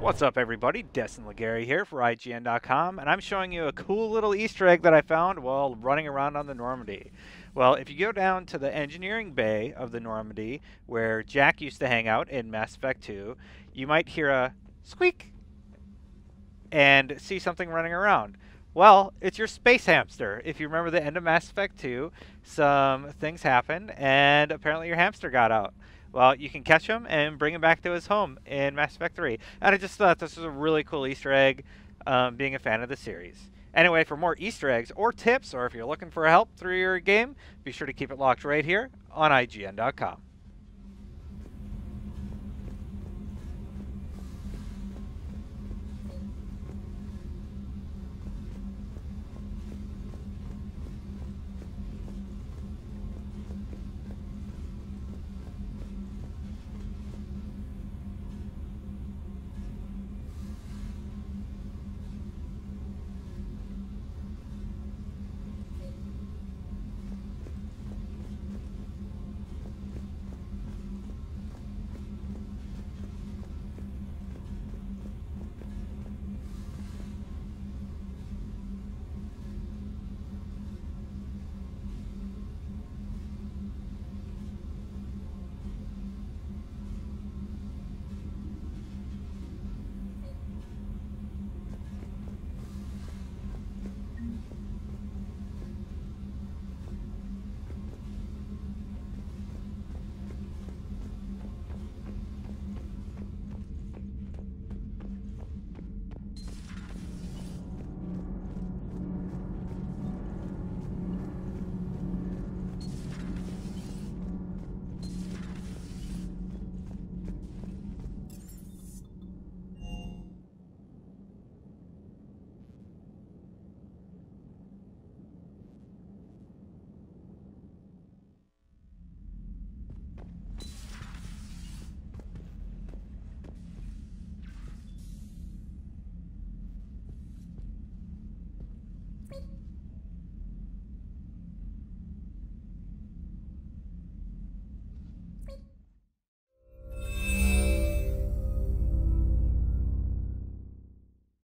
What's up everybody, Destin Legarie here for IGN.com, and I'm showing you a cool little Easter egg that I found while running around on the Normandy. Well, if you go down to the engineering bay of the Normandy, where Jack used to hang out in Mass Effect 2, you might hear a squeak and see something running around. Well, it's your space hamster. If you remember the end of Mass Effect 2, some things happened, and apparently your hamster got out. Well, you can catch him and bring him back to his home in Mass Effect 3. And I just thought this was a really cool Easter egg, um, being a fan of the series. Anyway, for more Easter eggs or tips, or if you're looking for help through your game, be sure to keep it locked right here on IGN.com.